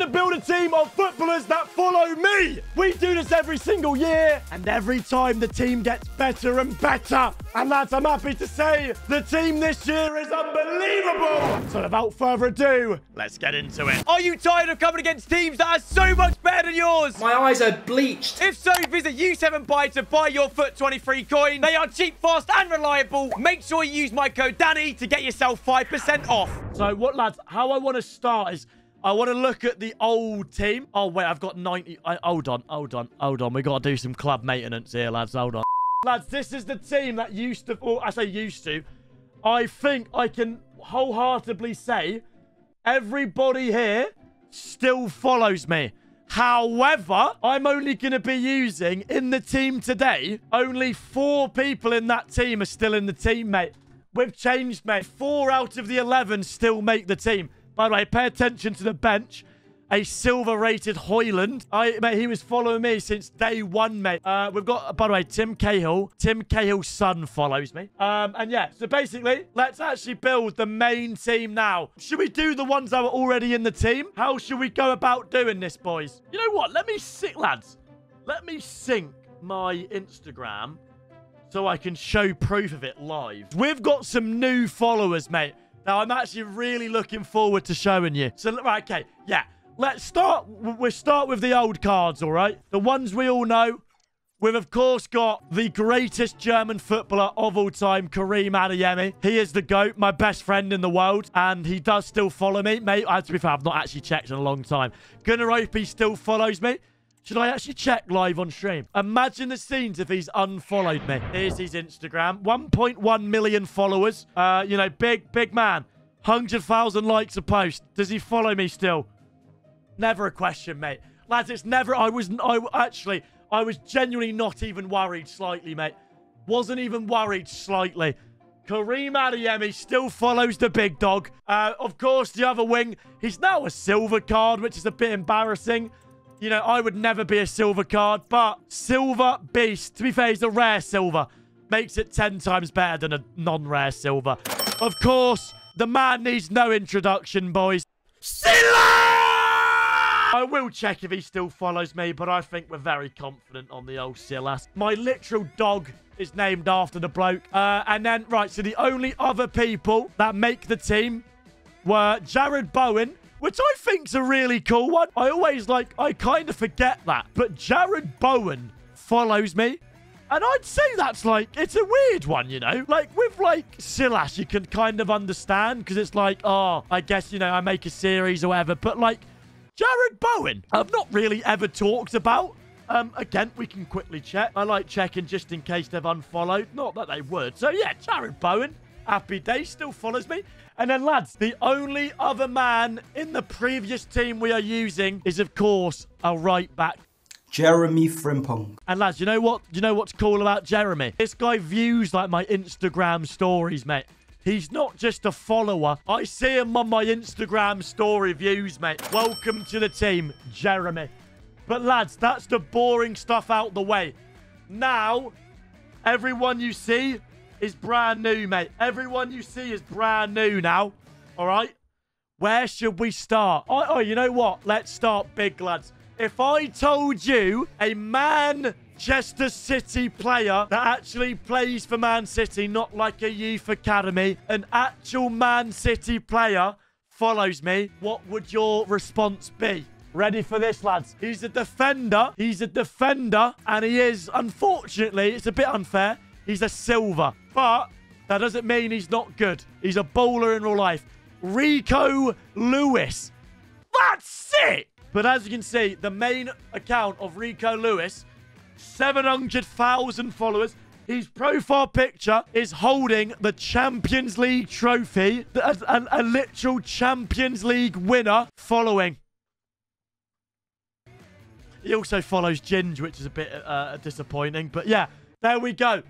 going to build a team of footballers that follow me. We do this every single year, and every time the team gets better and better. And lads, I'm happy to say the team this year is unbelievable. So without further ado, let's get into it. Are you tired of coming against teams that are so much better than yours? My eyes are bleached. If so, visit U7Buy to buy your FUT 23 coin. They are cheap, fast, and reliable. Make sure you use my code Danny to get yourself 5% off. So what, lads, how I want to start is I want to look at the old team. Oh, wait, I've got 90. I, hold on, hold on, hold on. we got to do some club maintenance here, lads. Hold on. Lads, this is the team that used to, or I say used to. I think I can wholeheartedly say everybody here still follows me. However, I'm only going to be using in the team today, only four people in that team are still in the team, mate. We've changed, mate. Four out of the 11 still make the team. By the way, pay attention to the bench. A silver-rated Højlund. I, mate, he was following me since day one, mate. Uh, we've got, by the way, Tim Cahill. Tim Cahill's son follows me. Um, and yeah, so basically, let's actually build the main team now. Should we do the ones that were already in the team? How should we go about doing this, boys? You know what? Let me sync, lads. Let me sync my Instagram so I can show proof of it live. We've got some new followers, mate. Now, I'm actually really looking forward to showing you. So, right, okay, yeah. Let's start, we'll start with the old cards, all right? The ones we all know. We've, of course, got the greatest German footballer of all time, Karim Adeyemi. He is the GOAT, my best friend in the world, and he does still follow me. Mate, uh, to be fair, I've not actually checked in a long time. Gunnar Opie still follows me. Should I actually check live on stream? Imagine the scenes if he's unfollowed me. Here's his Instagram. 1.1 million followers. Uh, you know, big, big man. 100,000 likes a post. Does he follow me still? Never a question, mate. Lads, it's never... I was... I Actually, I was genuinely not even worried slightly, mate. Wasn't even worried slightly. Karim Adeyemi still follows the big dog. Uh, of course, the other wing, he's now a silver card, which is a bit embarrassing. You know, I would never be a silver card, but silver beast. To be fair, he's a rare silver. Makes it 10 times better than a non-rare silver. Of course, the man needs no introduction, boys. Silla! I will check if he still follows me, but I think we're very confident on the old Silas. My literal dog is named after the bloke. Uh, and then, right, so the only other people that make the team were Jarrod Bowen, which I think's a really cool one. I always like, I kind of forget that. But Jarrod Bowen follows me. And I'd say that's like, it's a weird one, you know? Like, with like Silas, you can kind of understand because it's like, oh, I guess, you know, I make a series or whatever. But like, Jarrod Bowen, I've not really ever talked about. Um, again, we can quickly check. I like checking just in case they've unfollowed. Not that they would. So, yeah, Jarrod Bowen, happy day, still follows me. And then, lads, the only other man in the previous team we are using is, of course, a right back. Jeremy Frimpong. And lads, you know what? You know what's cool about Jeremy? This guy views like my Instagram stories, mate. He's not just a follower. I see him on my Instagram story views, mate. Welcome to the team, Jeremy. But lads, that's the boring stuff out the way. Now, everyone you see is brand new, mate. Everyone you see is brand new now. All right? Where should we start? Oh, oh, you know what? Let's start big, lads. If I told you a Manchester City player that actually plays for Man City, not like a youth academy, an actual Man City player follows me, what would your response be? Ready for this, lads? He's a defender. He's a defender. And he is, unfortunately, it's a bit unfair. He's a silver. But that doesn't mean he's not good. He's a bowler in real life. Rico Lewis. That's sick! But as you can see, the main account of Rico Lewis, 700,000 followers. His profile picture is holding the Champions League trophy. A, a, a literal Champions League winner following. He also follows Ginge, which is a bit uh, disappointing. But yeah, there we go.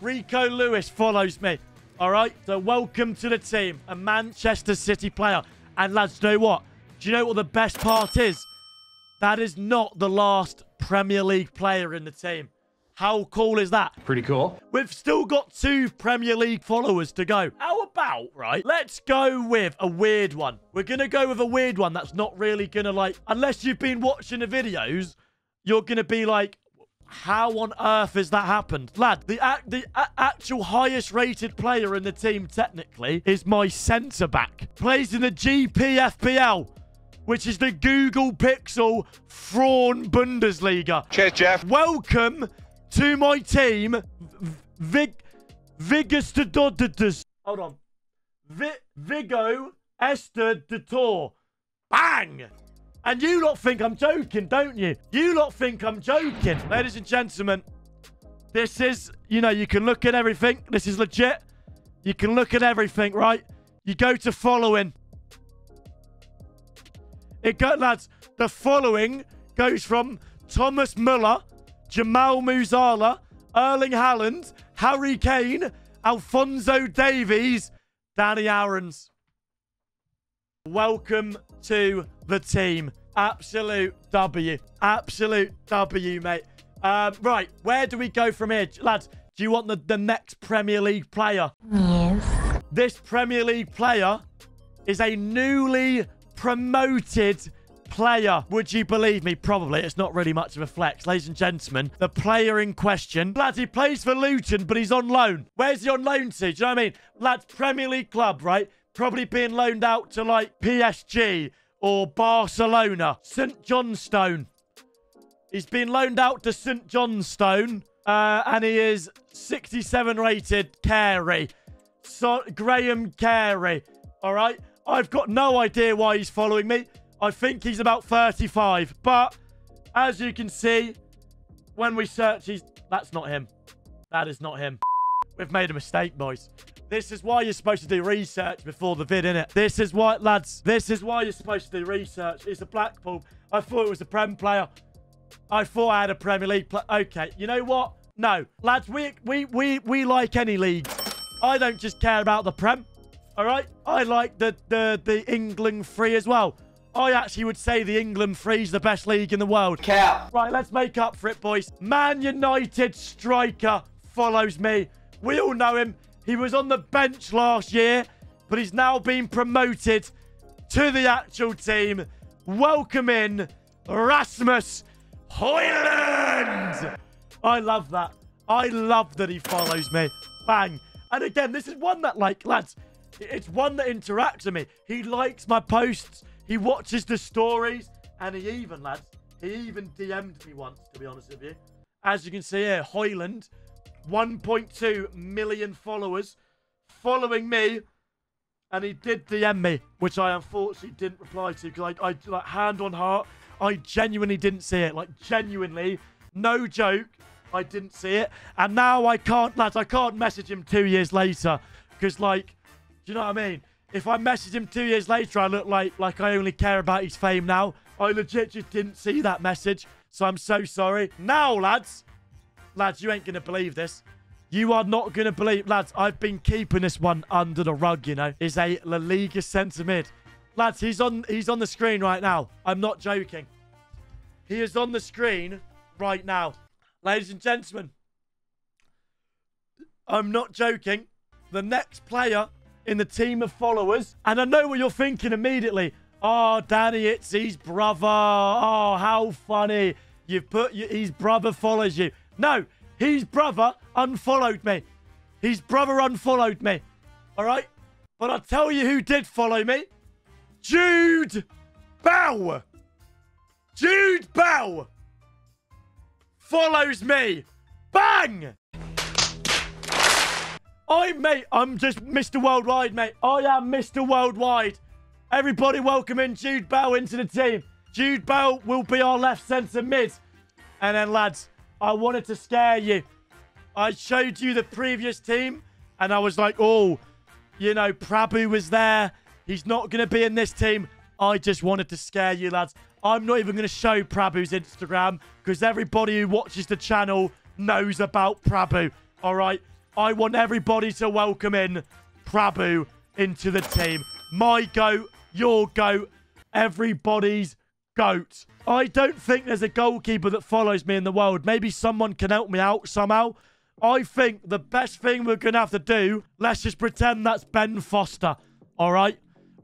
Rico Lewis follows me. All right. So welcome to the team. A Manchester City player. And lads, do you know what? Do you know what the best part is? That is not the last Premier League player in the team. How cool is that? Pretty cool. We've still got two Premier League followers to go. How about, right? Let's go with a weird one. We're going to go with a weird one that's not really going to like, unless you've been watching the videos, you're going to be like, how on earth has that happened? Lad, the, the actual highest rated player in the team, technically, is my centre back. Plays in the GPFPL, which is the Google Pixel Frauen-Bundesliga. Cheers, Jeff. Welcome to my team, Vig Vigastododus. Hold on. Vi Vigo Esther de Tour. Bang! And you lot think I'm joking, don't you? You lot think I'm joking. Ladies and gentlemen, this is, you know, you can look at everything. This is legit. You can look at everything, right? You go to following. It go, lads, the following goes from Thomas Muller, Jamal Musiala, Erling Haaland, Harry Kane, Alphonso Davies, Danny Aarons. Welcome to the team. Absolute W. Absolute W, mate. Um, right, where do we go from here? Lads, do you want the, the next Premier League player? Yes. This Premier League player is a newly promoted player. Would you believe me? Probably. It's not really much of a flex. Ladies and gentlemen, the player in question, lads, he plays for Luton, but he's on loan. Where's he on loan to? Do you know what I mean? Lads, Premier League club, right? Probably being loaned out to like PSG or Barcelona. St. Johnstone. He's been loaned out to St. Johnstone, uh, and he is 67 rated Carey. So, Graham Carey. All right. I've got no idea why he's following me. I think he's about 35. But as you can see, when we search, he's that's not him. That is not him. We've made a mistake, boys. This is why you're supposed to do research before the vid, innit? This is why, lads, this is why you're supposed to do research. It's a Blackpool. I thought it was a Prem player. I thought I had a Premier League player. Okay, you know what? No. Lads, we, we, we, we like any league. I don't just care about the Prem. All right? I like the, the, the England free as well. I actually would say the England free is the best league in the world. Cap. Right, let's make up for it, boys. Man United striker follows me. We all know him. He was on the bench last year, but he's now been promoted to the actual team. Welcome in Rasmus Højlund. I love that. I love that he follows me. Bang. And again, this is one that, like, lads, it's one that interacts with me. He likes my posts. He watches the stories. And he even, lads, he even DM'd me once, to be honest with you. As you can see here, Højlund, 1.2 million followers following me. And he did DM me, which I unfortunately didn't reply to because I, I, like, hand on heart, I genuinely didn't see it. Like, genuinely, no joke, I didn't see it. And now I can't, lads, I can't message him two years later because, like, do you know what I mean? If I message him two years later, I look like like I only care about his fame now. I legit just didn't see that message, so I'm so sorry. Now, lads, lads, you ain't gonna believe this. You are not gonna believe, lads. I've been keeping this one under the rug. You know, is a La Liga centre mid. Lads, he's on he's on the screen right now. I'm not joking. He is on the screen right now, ladies and gentlemen. I'm not joking. The next player in the team of followers. And I know what you're thinking immediately. Oh, Danny, it's his brother. Oh, how funny. You've put your, his brother follows you. No, his brother unfollowed me. His brother unfollowed me. All right? But I'll tell you who did follow me. Jude Bow. Jude Bow follows me. Bang! I, mate, I'm just Mr. Worldwide, mate. I am Mr. Worldwide. Everybody welcome in Jude Bell into the team. Jude Bell will be our left centre mid. And then, lads, I wanted to scare you. I showed you the previous team, and I was like, oh, you know, Prabhu was there. He's not going to be in this team. I just wanted to scare you, lads. I'm not even going to show Prabhu's Instagram because everybody who watches the channel knows about Prabhu. All right? I want everybody to welcome in Prabhu into the team. My goat, your goat, everybody's goat. I don't think there's a goalkeeper that follows me in the world. Maybe someone can help me out somehow. I think the best thing we're going to have to do, let's just pretend that's Ben Foster. All right?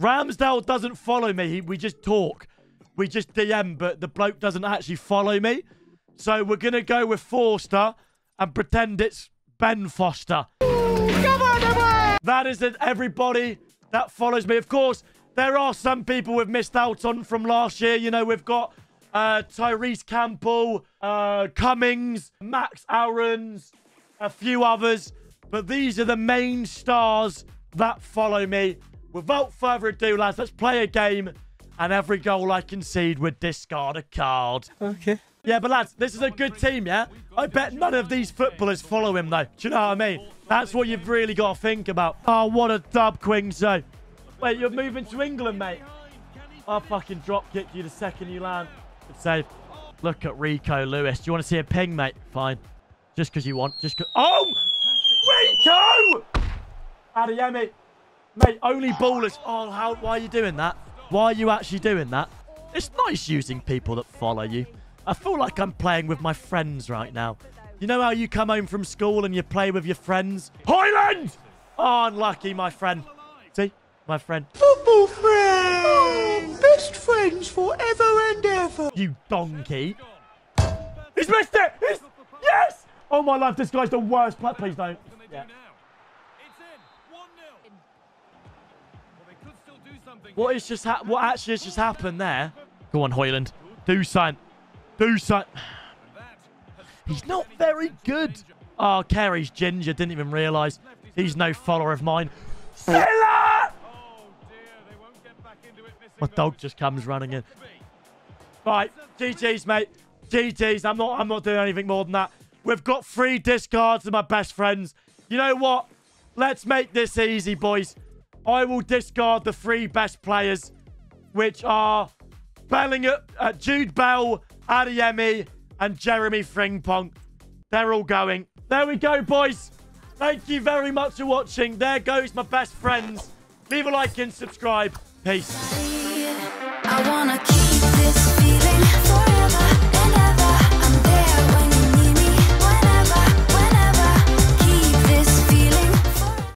Ramsdale doesn't follow me. He, we just talk. We just DM, but the bloke doesn't actually follow me. So we're going to go with Forster and pretend it's Ben Foster. That is it, everybody that follows me. Of course, there are some people we've missed out on from last year. You know, we've got uh, Tyrese Campbell, uh, Cummings, Max Aarons, a few others. But these are the main stars that follow me. Without further ado, lads, let's play a game. And every goal I concede would discard a card. Okay. Yeah, but lads, this is a good team, yeah? I bet none of these footballers follow him, though. Do you know what I mean? That's what you've really got to think about. Oh, what a dub, Quingso. Wait, you're moving to England, mate. I'll fucking drop kick you the second you land. Save. Look at Rico Lewis. Do you want to see a ping, mate? Fine. Just because you want. Just because. Oh! Rico! Adeyemi. Mate, only ballers. Oh, how? Why are you doing that? Why are you actually doing that? It's nice using people that follow you. I feel like I'm playing with my friends right now. You know how you come home from school and you play with your friends? Highland! Oh, unlucky, my friend. See? My friend. Football friends! Oh, best friends forever and ever. You donkey. He's missed it! He's... Yes! Oh, my life, this guy's the worst player. Please don't. Yeah. What is just ha what actually has just happened there? Go on, Højlund. Do something. Do something. He's not very good. Oh, Carey's ginger. Didn't even realise. He's no follower of mine. Silla! My dog just comes running in. Right, GG's, mate. GG's. I'm not. I'm not doing anything more than that. We've got three discards of my best friends. You know what? Let's make this easy, boys. I will discard the three best players, which are Bellingham, uh, Jude Bell, Adeyemi, and Jeremy Frimpong. They're all going. There we go, boys. Thank you very much for watching. There goes my best friends. Leave a like and subscribe. Peace. I wanna keep